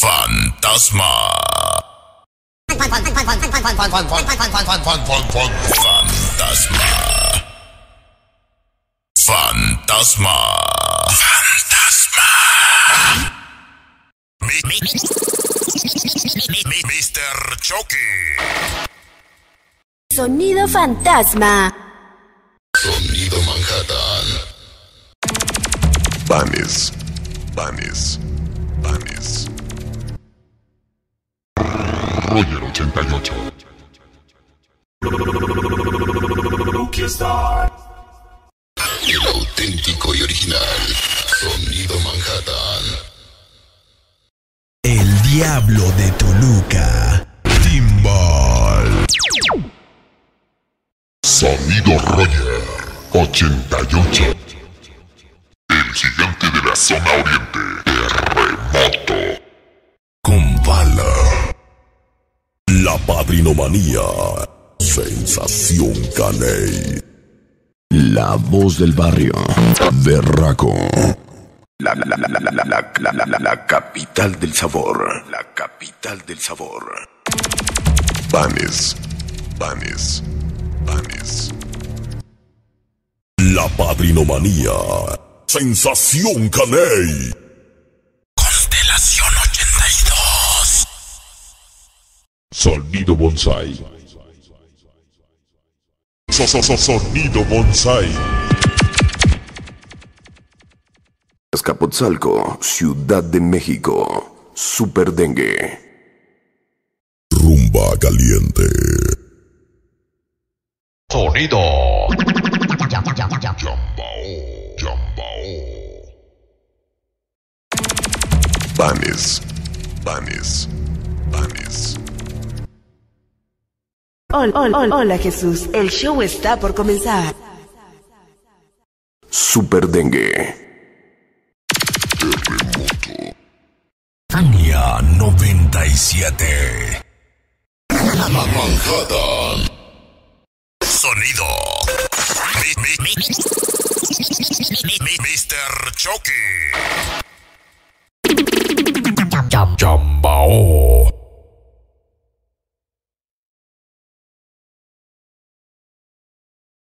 Fantasma. Fantasma. Fantasma. Fantasma. Mr. Chucky. Sonido fantasma. Sonido Manhattan. Vanes. Vanes. Vanes. Roger 88. El auténtico y original. Sonido Manhattan. El Diablo de Toluca. Timbal. Sonido Roger 88. El gigante de la zona oriente. La padrinomanía. Sensación Caney. La voz del barrio. Berraco. La, la, la, la, la, la, la, la, la, la, capital del sabor. La capital del sabor. Vanes. Vanes. Vanes. La padrinomanía. Sensación Caney. Sonido Bonsai. So- so- so- Sonido Bonsai. Azcapotzalco, Ciudad de México. Super Dengue. Rumba caliente. Sonido. Yambao. Yambao. Vanes. Vanes. Vanes. Hola, hola, hola Jesús, el show está por comenzar. Super Dengue. Terremoto. Ania 97. Manhattan. Sonido. Mi, mi, mi, mi, mi, Mr. Chucky. Chambao.